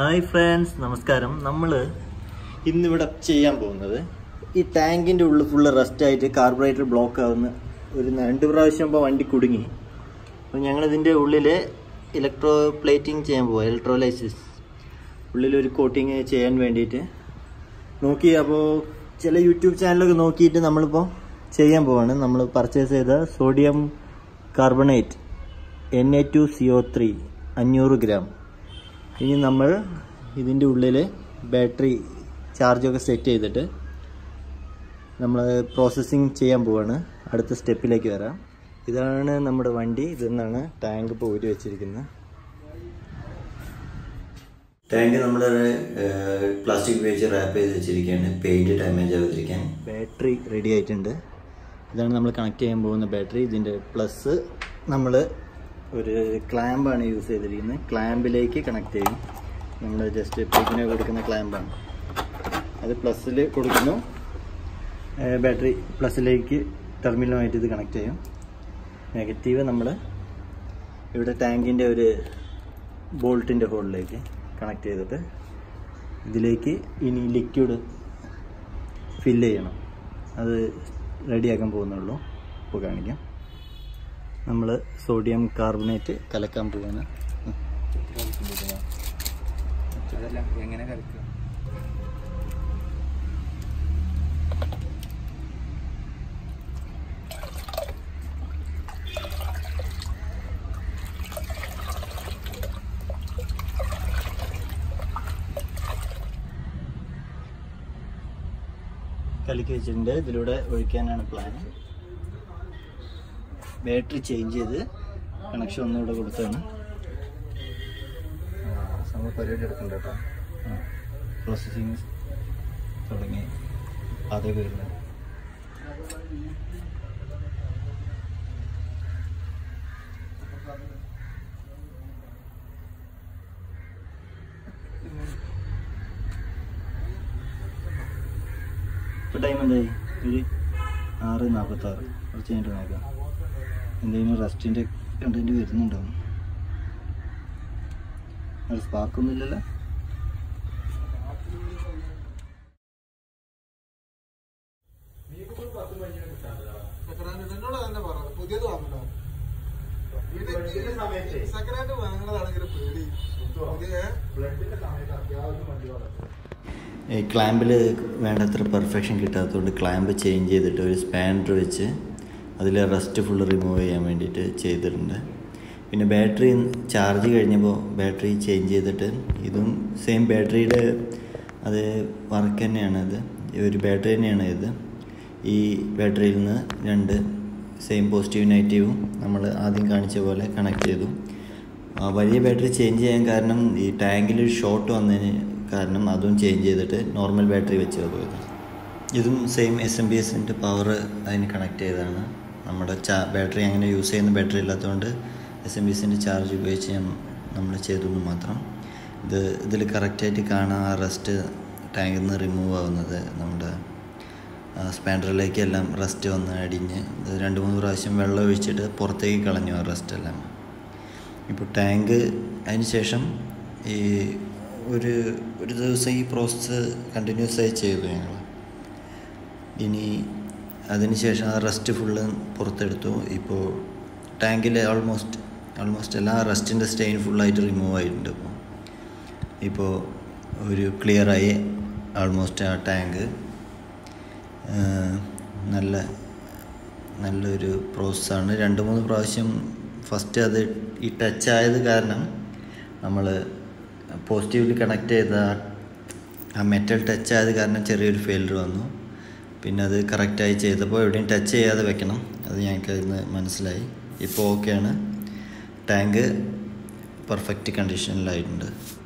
Hi friends നമസ്കാരം. നമ്മൾ ഇന്നിവിടെ ചെയ്യാൻ പോകുന്നത് ഈ ടാങ്കിന്റെ ഉള്ളിൽ ഫുള്ള് റസ്റ്റ് ആയിട്ട് കാർബറേറ്റർ ബ്ലോക്ക് ആവുന്ന ഒരു രണ്ട് പ്രാവശ്യം ആകുമ്പോൾ വണ്ടി കുടുങ്ങി. അപ്പോൾ ഞങ്ങളിതിന്റെ ഉള്ളിൽ ഇലക്ട്രോ പ്ലേറ്റിംഗ് ചെയ്യാൻ പോകുക ഇലക്ട്രോലൈസിസ് ഉള്ളിലൊരു കോട്ടിങ് ചെയ്യാൻ വേണ്ടിയിട്ട്. നോക്കി അപ്പോൾ ചില യൂട്യൂബ് ചാനലൊക്കെ നോക്കിയിട്ട് നമ്മളിപ്പോൾ ചെയ്യാൻ പോവാണ്. നമ്മൾ പർച്ചേസ് ചെയ്ത sodium carbonate N A two C O three അഞ്ഞൂറ് ഗ്രാം ഇനി നമ്മൾ ഇതിന്റെ ഉള്ളിൽ ബാറ്ററി ചാർജൊക്കെ സെറ്റ് ചെയ്തിട്ട് നമ്മൾ പ്രോസസ്സിങ് ചെയ്യാൻ പോവാണ്. അടുത്ത സ്റ്റെപ്പിലേക്ക് വരാം. ഇതാണ് നമ്മുടെ വണ്ടി. ഇതിൽ നിന്നാണ് ടാങ്ക് ഇപ്പോൾ ഊരി വെച്ചിരിക്കുന്നത് ടാങ്ക് നമ്മൾ പ്ലാസ്റ്റിക് ഉപയോഗിച്ച് റാപ്പ് ചെയ്ത് വെച്ചിരിക്കുകയാണ്. പെയിന്റ് ഡാമേജ് ആവാതിരിക്കാൻ. ബാറ്ററി റെഡി ആയിട്ടുണ്ട്. ഇതാണ് നമ്മൾ കണക്ട് ചെയ്യാൻ പോകുന്ന ബാറ്ററി ഇതിന്റെ പ്ലസ് നമ്മൾ ഒരു ക്ലാമ്പാണ് യൂസ് ചെയ്തിരിക്കുന്നത്. ക്ലാമ്പിലേക്ക് കണക്ട് ചെയ്യും. നമ്മൾ ജസ്റ്റ് പൈപ്പിന് കൊടുക്കുന്ന ക്ലാമ്പാണ് അത് പ്ലസ്സിൽ കൊടുക്കുന്നു. ബാറ്ററി പ്ലസ്സിലേക്ക് ടെർമിനലുമായിട്ട് ഇത് കണക്ട് ചെയ്യും. നെഗറ്റീവ് നമ്മൾ ഇവിടെ ടാങ്കിന്റെ ഒരു ബോൾട്ടിന്റെ ഹോളിലേക്ക് കണക്ട് ചെയ്തിട്ട് ഇതിലേക്ക് ഇനി ലിക്വിഡ് ഫില്ല് ചെയ്യണം. അത് റെഡിയാക്കാൻ പോകുന്നുള്ളൂ. ഇപ്പോൾ കാണിക്കാം. നമ്മൾ സോഡിയം കാർബണേറ്റ് കലക്കാൻ പോവാണ്. എങ്ങനെ കലക്കുക? കലക്കി വെച്ചിട്ടുണ്ട്. ഇതിലൂടെ ഒഴിക്കാനാണ് പ്ലാൻ ബാറ്ററി ചേഞ്ച് ചെയ്ത് കണക്ഷൻ ഒന്നുകൂടെ കൊടുത്താണ് നമ്മൾ പരിപാടി എടുക്കണ്ട കേട്ടോ. പ്രോസസ്സിങ് തുടങ്ങി. അതേ വരുന്നത്. ഇപ്പോൾ ടൈം എന്തായി? ഒരു ആറ് നാൽപ്പത്താറ് കുറച്ച് കഴിഞ്ഞിട്ട് നോക്കാം. എന്തെങ്കിലും റസ്റ്റിന്റെ കണ്ടന്റ് വരുന്നുണ്ടാവും അത് സ്പാർക്കൊന്നുമില്ലല്ലോ പുതിയത് പേടി ക്ലാമ്പിൽ വേണ്ടത്ര പെർഫെക്ഷൻ കിട്ടാത്തതുകൊണ്ട് ക്ലാമ്പ് ചേഞ്ച് ചെയ്തിട്ട് ഒരു സ്പാൻഡർ വെച്ച് അതിൽ റസ്റ്റ് ഫുള്ള് റിമൂവ് ചെയ്യാൻ വേണ്ടിയിട്ട് ചെയ്തിട്ടുണ്ട്. പിന്നെ ബാറ്ററി ചാർജ് കഴിഞ്ഞപ്പോൾ ബാറ്ററി ചേഞ്ച് ചെയ്തിട്ട് ഇതും സെയിം ബാറ്ററിയുടെ അത് വർക്ക് തന്നെയാണ് ഇത്. ഒരു ബാറ്ററി തന്നെയാണ് ഇത്. ഈ ബാറ്ററിയിൽ നിന്ന് രണ്ട് സെയിം പോസിറ്റീവ് നെഗറ്റീവും നമ്മൾ ആദ്യം കാണിച്ച പോലെ കണക്ട് ചെയ്തു. വലിയ ബാറ്ററി ചേഞ്ച് ചെയ്യാൻ കാരണം ഈ ടാങ്കിൽ ഒരു ഷോർട്ട് വന്നതിന് കാരണം അതും ചേഞ്ച് ചെയ്തിട്ട് നോർമൽ ബാറ്ററി വെച്ച് പോയത് ഇതും സെയിം എസ് എം ബി എസിന്റെ പവർ അതിന് കണക്ട് ചെയ്തതാണ്. നമ്മുടെ ചാ ബാറ്ററി അങ്ങനെ യൂസ് ചെയ്യുന്ന ബാറ്ററി ഇല്ലാത്തതുകൊണ്ട് എസ് എം ബി സിന്റെ ചാർജ് ഉപയോഗിച്ച് നമ്മൾ ചെയ്തെന്ന് മാത്രം. ഇത് ഇതിൽ കറക്റ്റായിട്ട് കാണാം ആ റസ്റ്റ് ടാങ്കിൽ നിന്ന് റിമൂവ് ആവുന്നത് നമ്മുടെ സ്പാൻഡറിലേക്ക് എല്ലാം റസ്റ്റ് വന്ന് അടിഞ്ഞ് രണ്ട് മൂന്ന് പ്രാവശ്യം വെള്ളം ഒഴിച്ചിട്ട് പുറത്തേക്ക് കളഞ്ഞു ആ റസ്റ്റ് എല്ലാം. ഇപ്പോൾ ടാങ്ക് അതിന് ശേഷം ഈ ഒരു ഒരു ദിവസം ഈ പ്രോസസ്സ് കണ്ടിന്യൂസ് ആയി ചെയ്തു ഞങ്ങൾ. ഇനി അതിന് ശേഷം ആ റസ്റ്റ് ഫുള്ള് പുറത്തെടുത്തു. ഇപ്പോൾ ടാങ്കിൽ ഓൾമോസ്റ്റ് ഓൾമോസ്റ്റ് എല്ലാ റസ്റ്റിന്റെ സ്റ്റെയിൻ ഫുള്ളായിട്ട് റിമൂവ് ആയിട്ടുണ്ട് ഇപ്പോൾ ഇപ്പോൾ ഒരു ക്ലിയറായി ഓൾമോസ്റ്റ് ആ ടാങ്ക് നല്ല നല്ലൊരു പ്രോസസ്സാണ് രണ്ട് മൂന്ന് പ്രാവശ്യം ഫസ്റ്റ് അത് ഈ ടച്ച് ആയത് കാരണം നമ്മൾ പോസിറ്റീവ്ലി കണക്ട് ചെയ്ത ആ മെറ്റൽ ടച്ച് ആയത് കാരണം ചെറിയൊരു ഫെയിലർ വന്നു. പിന്നെ അത് കറക്റ്റായി ചെയ്തപ്പോൾ എവിടെയും ടച്ച് ചെയ്യാതെ വെക്കണം. അത് ഞങ്ങൾക്ക് ഇന്ന് മനസ്സിലായി. ഇപ്പോൾ ഓക്കെയാണ് ടാങ്ക് പെർഫെക്റ്റ് കണ്ടീഷനിലായിട്ടുണ്ട്